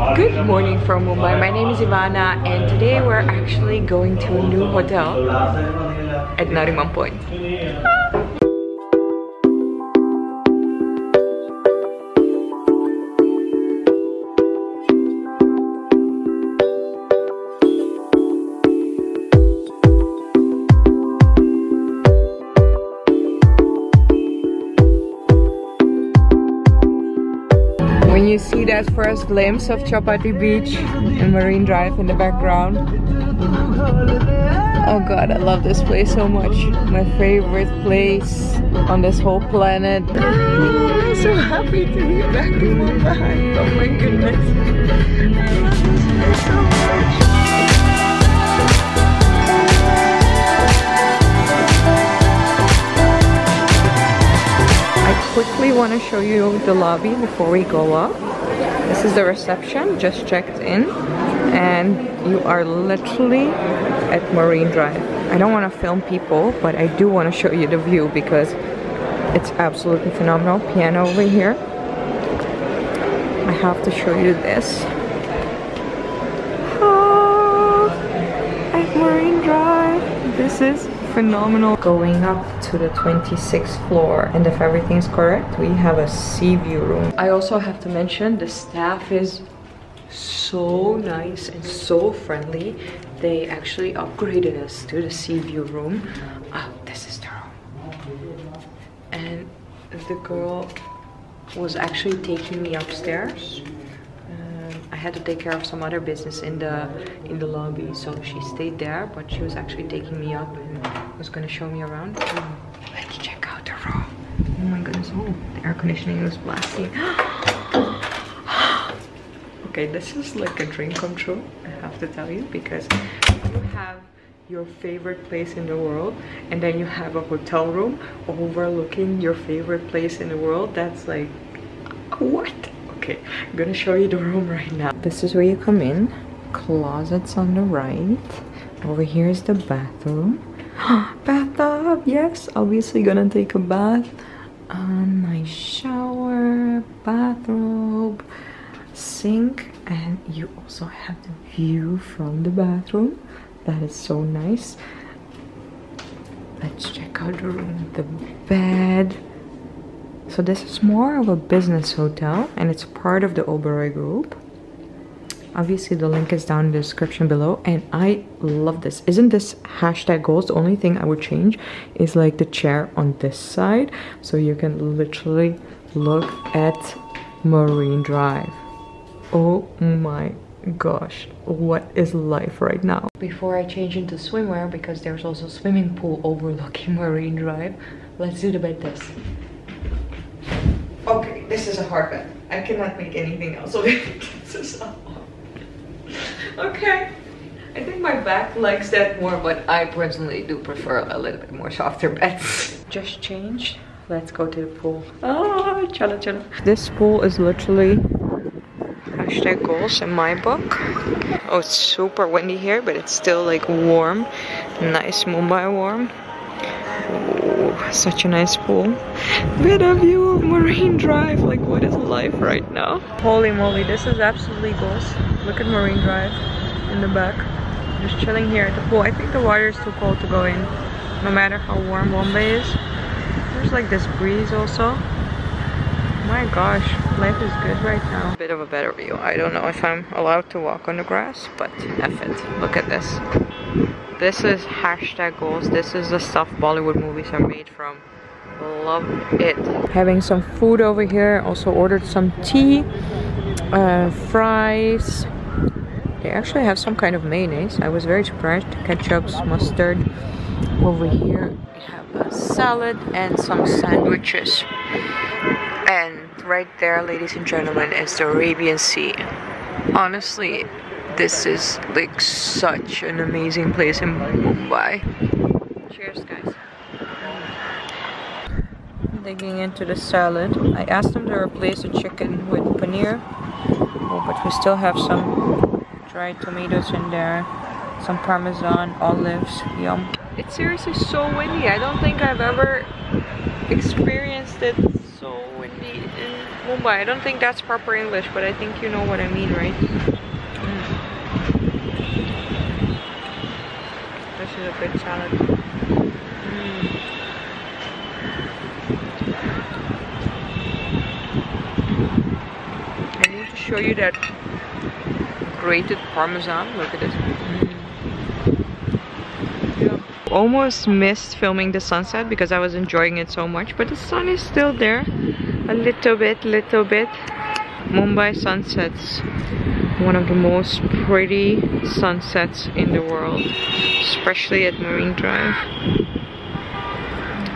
Good morning from Mumbai. My name is Ivana and today we're actually going to a new hotel at Nariman Point. First glimpse of Chowpatty Beach and Marine Drive in the background. Oh god, I love this place so much. My favorite place on this whole planet. I'm so happy to be back in Mumbai. Oh my goodness. I love this place so much. I quickly want to show you the lobby before we go up. This is the reception, just checked in and you are literally at Marine Drive. I don't want to film people, but I do want to show you the view because it's absolutely phenomenal. Piano over here. I have to show you this. Oh, at Marine Drive. This is phenomenal. Going up to the 26th floor and if everything is correct, we have a sea view room. I also have to mention the staff is so nice and so friendly. They actually upgraded us to the sea view room. Oh, this is the room. And the girl was actually taking me upstairs. Um, I had to take care of some other business in the in the lobby, so she stayed there. But she was actually taking me up and was gonna show me around. Let's check out the room. Oh my goodness! Oh, the air conditioning was blasting. okay this is like a dream come true i have to tell you because you have your favorite place in the world and then you have a hotel room overlooking your favorite place in the world that's like what okay i'm gonna show you the room right now this is where you come in closets on the right over here is the bathroom bathtub yes. Obviously gonna take a bath um, nice shower bathrobe sink and you also have the view from the bathroom. That is so nice. Let's check out the room the bed. So this is more of a business hotel and it's part of the Oberoi group obviously the link is down in the description below and i love this. Isn't this hashtag goals? The only thing i would change is like the chair on this side so you can literally look at marine drive. Oh my gosh what is life right now? Before i change into swimwear because there's also a swimming pool overlooking marine drive let's do the bed test. Okay this is a hard bed. I cannot make anything else of it. This is so hard. Okay. I think my back likes that more but i personally do prefer a little bit more softer beds just changed let's go to the pool. Ah, oh chala chala this pool is literally hashtag goals in my book. Oh it's super windy here but it's still like warm. Nice mumbai warm such a nice pool. Bit of view of marine drive. Like what is life right now? Holy moly this is absolutely goals look at marine drive in the back. Just chilling here at the pool. I think the water is too cold to go in no matter how warm bombay is. There's like this breeze also. My gosh life is good right now. Bit of a better view. I don't know if i'm allowed to walk on the grass but F it. Look at this this is hashtag goals. This is the stuff bollywood movies are made from. Love it. Having some food over here. Also ordered some tea uh, fries. They actually have some kind of mayonnaise. I was very surprised. Ketchups mustard. Over here we have a salad and some sandwiches. And right there ladies and gentlemen is the arabian sea. Honestly this is like such an amazing place in mumbai. Cheers guys. Digging into the salad. I asked them to replace the chicken with paneer oh, but we still have some dried tomatoes in there some parmesan olives yum. It's seriously so windy. I don't think i've ever experienced it so windy in Mumbai. I don't think that's proper English, but I think you know what I mean, right? Mm. This is a good salad. Mm. I need to show you that grated parmesan. Look at this. Almost missed filming the sunset because I was enjoying it so much, but the sun is still there. A little bit, little bit. Mumbai sunsets. One of the most pretty sunsets in the world, especially at Marine Drive.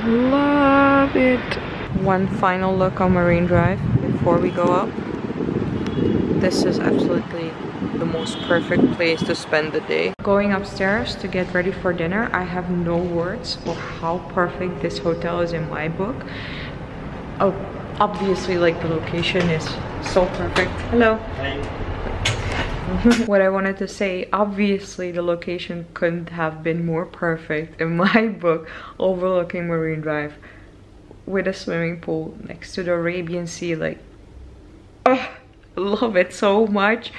Love it. One final look on Marine Drive before we go up. This is absolutely the most perfect place to spend the day. Going upstairs to get ready for dinner, I have no words for how perfect this hotel is in my book. Oh, obviously like the location is so perfect. Hello. what I wanted to say, obviously the location couldn't have been more perfect in my book, overlooking Marine Drive with a swimming pool next to the Arabian Sea. Like, oh, love it so much.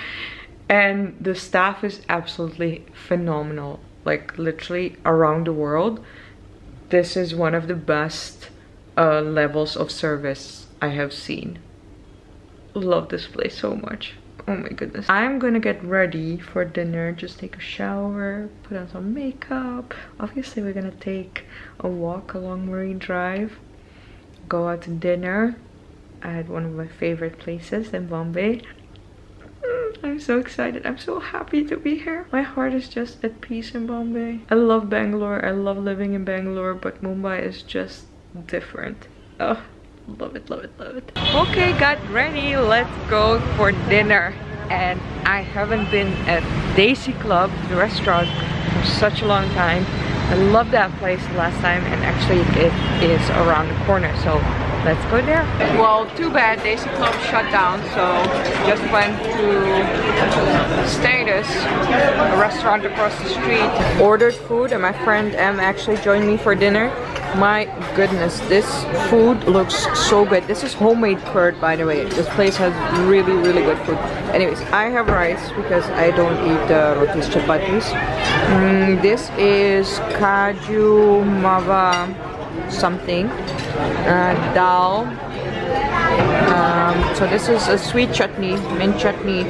And the staff is absolutely phenomenal. Like literally around the world, this is one of the best uh, levels of service I have seen. Love this place so much. Oh my goodness. I'm gonna get ready for dinner. Just take a shower, put on some makeup. Obviously, we're gonna take a walk along Marine Drive, go out to dinner at one of my favorite places in Bombay. Mm, I'm so excited. I'm so happy to be here. My heart is just at peace in Bombay. I love Bangalore. I love living in Bangalore, but Mumbai is just different. Oh, love it, love it, love it. Okay, got ready. Let's go for dinner. And I haven't been at Daisy Club, the restaurant, for such a long time. I love that place last time and actually it is around the corner. So let's go there. Well, too bad, Desi Club shut down, so just went to Status, a restaurant across the street. Ordered food and my friend M actually joined me for dinner. My goodness, this food looks so good. This is homemade curd, by the way. This place has really, really good food. Anyways, I have rice because I don't eat the rotis chapatis. Mm, this is kaju mawa something. Uh, dal. Um, so this is a sweet chutney mint chutney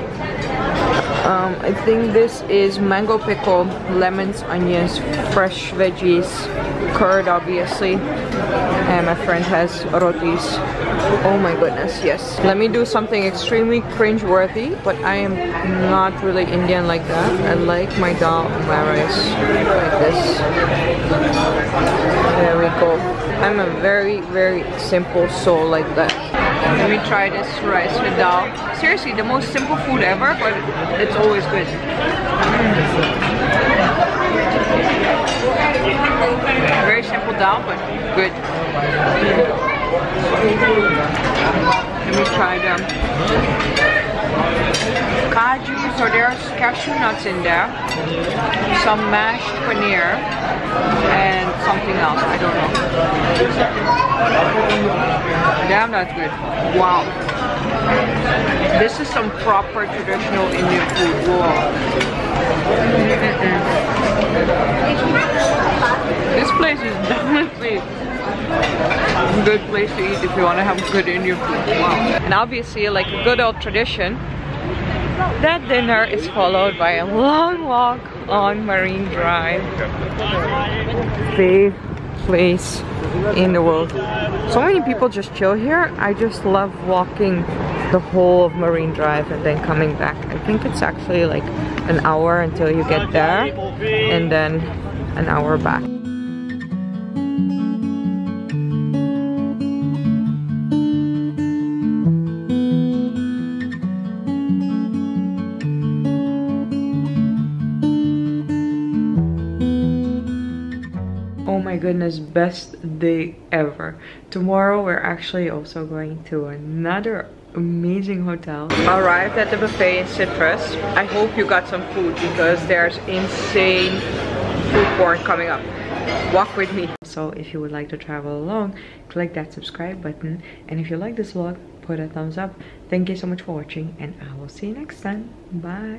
um, I think this is mango pickle lemons onions fresh veggies curd obviously. And my friend has rotis. Oh my goodness yes. Let me do something extremely cringe-worthy but I am not really Indian like that. I like my dal my rice like this. There we go. I'm a very very simple soul like that let me try this rice with dal seriously the most simple food ever but it's always good. Very simple dal but good. Let me try them. Kaju so there's cashew nuts in there. Some mashed paneer and something else I don't know. Damn that's good. Wow. This is some proper traditional Indian food. -mm. this place is definitely a good place to eat if you want to have good Indian food. Wow. And obviously like a good old tradition. That dinner is followed by a long walk on Marine Drive. Favorite place in the world. So many people just chill here. I just love walking the whole of Marine Drive and then coming back. I think it's actually like an hour until you get there and then an hour back. Goodness best day ever tomorrow we're actually also going to another amazing hotel arrived at the buffet in citrus i hope you got some food because there's insane food court coming up walk with me. So if you would like to travel along, click that subscribe button. And if you like this vlog, put a thumbs up. Thank you so much for watching and I will see you next time. Bye.